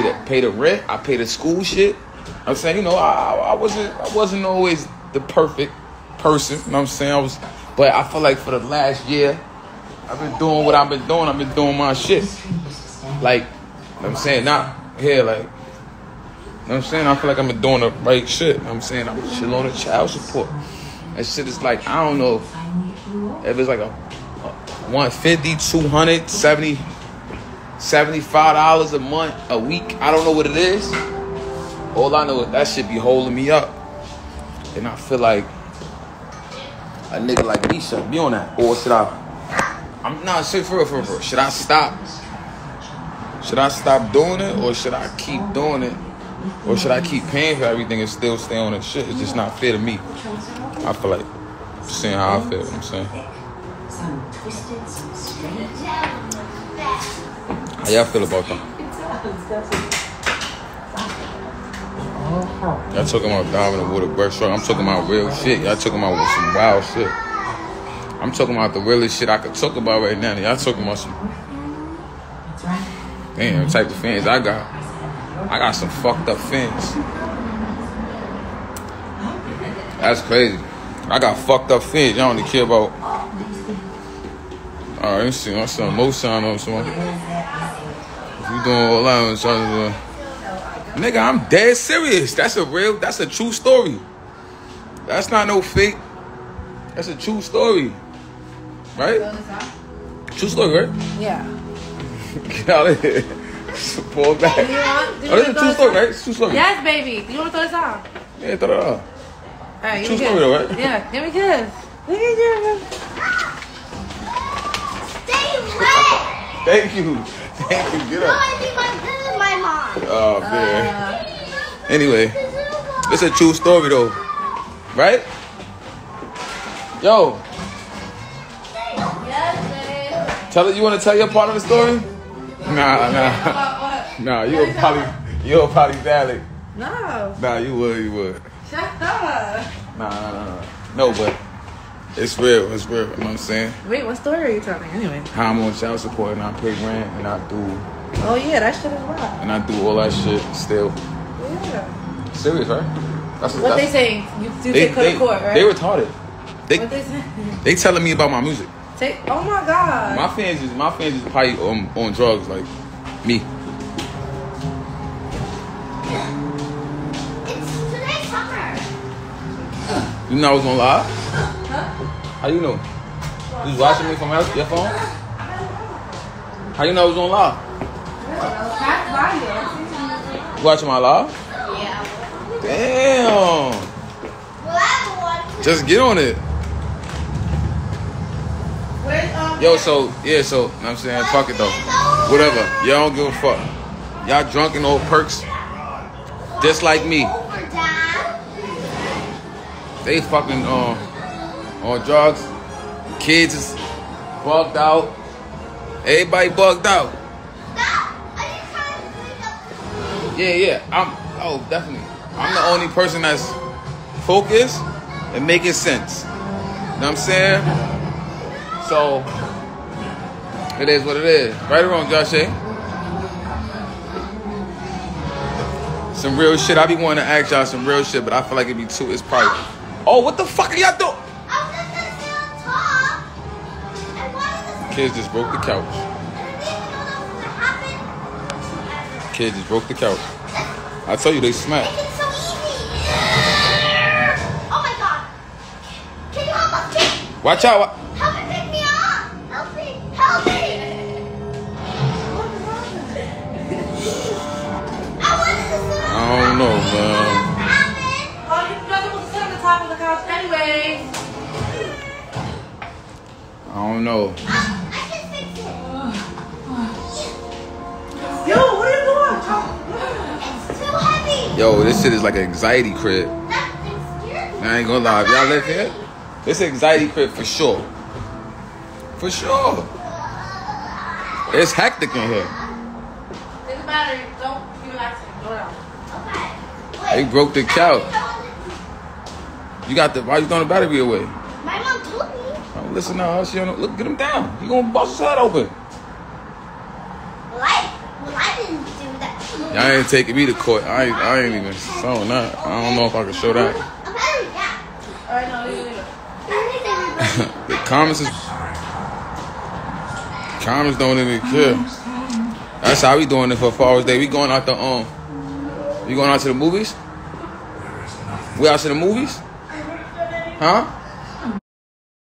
pay the pay the rent. I pay the school shit. I'm saying, you know, I, I wasn't I wasn't always the perfect person. You know what I'm saying? I was, but I feel like for the last year, I've been doing what I've been doing. I've been doing my shit. Like, you know I'm saying, not here, like. You know I'm saying? I feel like I'm been doing the right shit. You know I'm saying I'm chill on the child support. That shit is like, I don't know if it's like a, a 150, 200, 70, 75 dollars a month, a week. I don't know what it is. All I know is that should be holding me up. And I feel like a nigga like me should be on that. Or should I? I'm not sure for real, for real. Should I stop? Should I stop doing it or should I keep doing it? Or should I keep paying for everything and still stay on the shit? It's just not fair to me. I feel like seeing how I feel, you know what I'm saying. How y'all feel about that? Y'all talking about diving with a breaststroke. I'm talking about real shit. Y'all talking about some wild shit. I'm talking about the realest shit I could talk about right now. Y'all talking about some damn type of fans I got. I got some fucked up fans. That's crazy. I got fucked up fans. Y'all only care about. All right, let me see. I'm some motion on someone. You doing all? I'm trying to. Nigga, I'm dead serious. That's a real, that's a true story. That's not no fake. That's a true story. Right? True story, right? Yeah. Get out of here. Pull back. You want? Oh, this is a true story, right? It's true story. Yes, baby. Do you want to throw this on? Yeah, throw it out. All right, True story, though, right? Yeah, give me a kiss. Look at you. Thank you. Thank you. Get No, up. I think my, this is my mom. Oh, man. Uh, Anyway, This is it's a true story, though. Right? Yo, yes, tell it. You want to tell your part of the story? Nah, nah. What? What? Nah, you a poly, you a polyvalent. No. Nah, you would, you would. Shut up. Nah, nah, nah, nah. No, but it's real. It's real. You know what I'm saying? Wait, what story are you telling? Anyway. How I'm on child support and I pay rent and I do Oh yeah, that shit is wild. and I do all that shit still. Yeah. Serious, right? That's What that's, they saying? You do They, take her they, court, right? they retarded. They what they say? they telling me about my music. Take. Oh my god. My fans is my fans is probably on, on drugs like me. It's today's summer. You know I was gonna live? Huh? How you know? You was watching me from your your phone? How you know I was on live? You. You watching my live? Yeah. Damn. Well, I have one. Just get on it. Um? Yo, so yeah, so know what I'm saying, fuck it though. Whatever. Y'all don't give a fuck. Y'all drunk and old perks. Just like me. They fucking um on drugs. Kids is bugged out. Everybody bugged out. Yeah, yeah. I'm oh definitely. I'm the only person that's focused and making sense. You know what I'm saying? So it is what it is. Right or wrong, Josh? Some real shit. I be wanting to ask y'all some real shit, but I feel like it'd be too. It's probably. Oh, what the fuck are y'all doing? Kids just broke the couch. I didn't even know that was gonna happen. Kids just broke the couch. I tell you, they Make smacked. so easy. Oh my god. Can you help us? Can Watch out. wa- help me pick me up? Help me. Help me. I wanted to sit on I don't know, man. Happened. Oh, you supposed to sit on the top of the couch anyway. I don't know. Yo, this shit is like an anxiety crib. That me. I ain't gonna lie. If y'all live here, this anxiety crib for sure. For sure. It's hectic in here. Take the battery. Don't be relaxing. Go down. Okay. They broke the couch. You got the why you throwing the battery away? My mom told me. Oh, listen now, she on, look, get him down. You gonna bust his head open. Well, I, well, I didn't do that. Y'all ain't taking me to court. I ain't, I ain't even showing that. I don't know if I can show that. The comments is comments don't even care. That's how we doing it for Father's Day. We going out the um. We going out to the movies? We out to the movies? Huh?